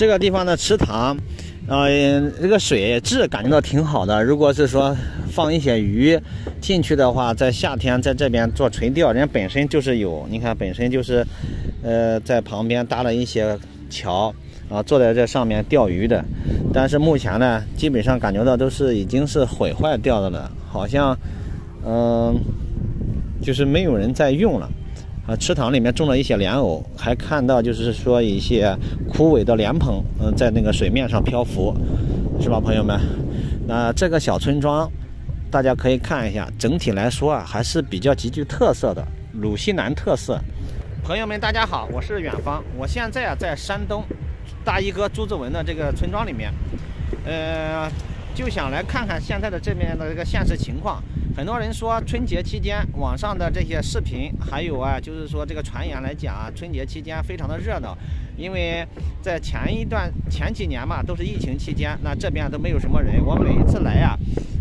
这个地方的池塘，呃，这个水质感觉到挺好的。如果是说放一些鱼进去的话，在夏天在这边做垂钓，人家本身就是有，你看本身就是，呃，在旁边搭了一些桥啊，坐在这上面钓鱼的。但是目前呢，基本上感觉到都是已经是毁坏掉的了，好像，嗯，就是没有人在用了。啊，池塘里面种了一些莲藕，还看到就是说一些枯萎的莲蓬，嗯，在那个水面上漂浮，是吧，朋友们？那这个小村庄，大家可以看一下，整体来说啊，还是比较极具特色的鲁西南特色。朋友们，大家好，我是远方，我现在啊在山东大衣哥朱志文的这个村庄里面，呃，就想来看看现在的这边的这个现实情况。很多人说春节期间网上的这些视频，还有啊，就是说这个传言来讲啊，春节期间非常的热闹，因为在前一段前几年嘛，都是疫情期间，那这边都没有什么人。我每一次来啊，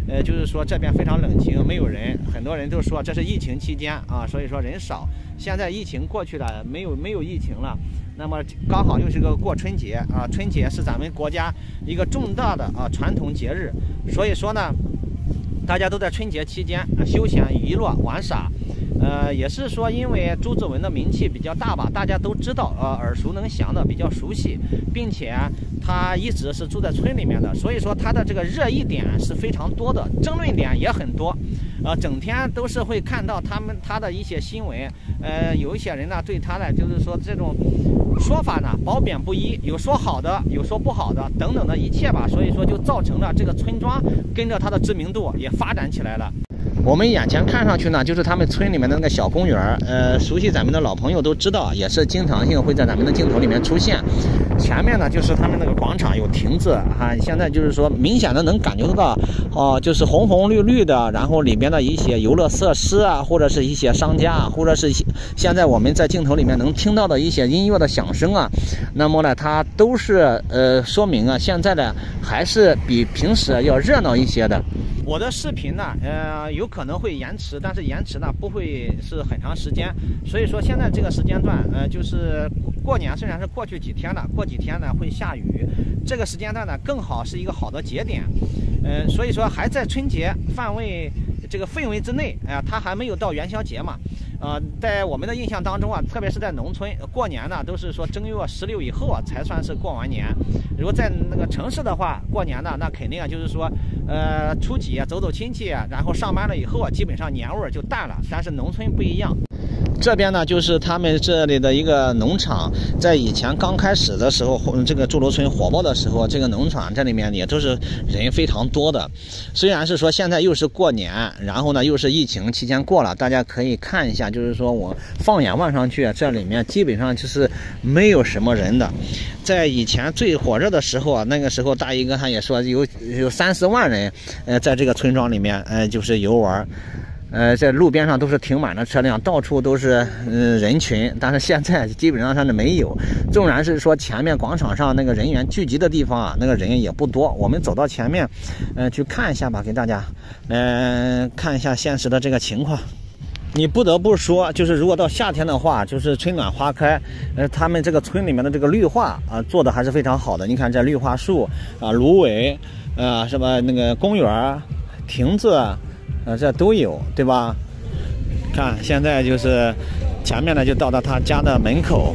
呃，就是说这边非常冷清，没有人。很多人都说这是疫情期间啊，所以说人少。现在疫情过去了，没有没有疫情了，那么刚好又是个过春节啊，春节是咱们国家一个重大的啊传统节日，所以说呢。大家都在春节期间休闲娱乐玩耍，呃，也是说因为朱之文的名气比较大吧，大家都知道，呃，耳熟能详的，比较熟悉，并且他一直是住在村里面的，所以说他的这个热议点是非常多的，争论点也很多，呃，整天都是会看到他们他的一些新闻，呃，有一些人呢对他呢就是说这种。说法呢褒贬不一，有说好的，有说不好的，等等的一切吧，所以说就造成了这个村庄跟着他的知名度也发展起来了。我们眼前看上去呢，就是他们村里面的那个小公园。呃，熟悉咱们的老朋友都知道，也是经常性会在咱们的镜头里面出现。前面呢，就是他们那个广场有亭子啊，现在就是说明显的能感觉得到，哦，就是红红绿绿的，然后里面的一些游乐设施啊，或者是一些商家啊，或者是现在我们在镜头里面能听到的一些音乐的响声啊，那么呢，它都是呃说明啊，现在呢还是比平时要热闹一些的。我的视频呢，呃，有可能会延迟，但是延迟呢不会是很长时间。所以说现在这个时间段，呃，就是过年虽然是过去几天了，过几天呢会下雨，这个时间段呢更好是一个好的节点，呃，所以说还在春节范围这个氛围之内，哎呀，它还没有到元宵节嘛。呃，在我们的印象当中啊，特别是在农村过年呢，都是说正月十六以后啊才算是过完年。如果在那个城市的话，过年呢，那肯定啊就是说，呃，初几啊走走亲戚，然后上班了以后啊，基本上年味儿就淡了。但是农村不一样。这边呢，就是他们这里的一个农场，在以前刚开始的时候，这个祝楼村火爆的时候，这个农场这里面也都是人非常多的。虽然是说现在又是过年，然后呢又是疫情期间过了，大家可以看一下，就是说我放眼望上去，这里面基本上就是没有什么人的。在以前最火热的时候啊，那个时候大衣哥他也说有有三四万人，呃，在这个村庄里面，呃，就是游玩。呃，在路边上都是停满了车辆，到处都是嗯人群，但是现在基本上上是没有。纵然是说前面广场上那个人员聚集的地方啊，那个人也不多。我们走到前面，嗯，去看一下吧，给大家嗯看一下现实的这个情况。你不得不说，就是如果到夏天的话，就是春暖花开，呃，他们这个村里面的这个绿化啊，做的还是非常好的。你看这绿化树啊，芦苇啊，什么那个公园亭子。呃，这都有，对吧？看，现在就是前面呢，就到了他家的门口，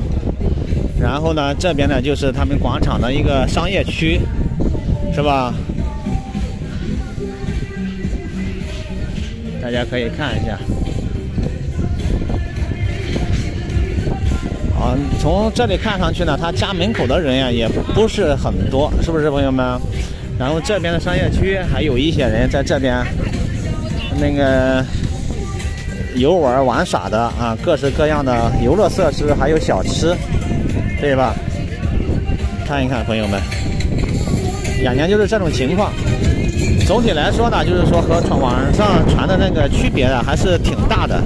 然后呢，这边呢就是他们广场的一个商业区，是吧？大家可以看一下。啊，从这里看上去呢，他家门口的人呀也不是很多，是不是，朋友们？然后这边的商业区还有一些人在这边。那个游玩玩耍的啊，各式各样的游乐设施，还有小吃，对吧？看一看，朋友们，眼前就是这种情况。总体来说呢，就是说和网上传的那个区别啊，还是挺大的。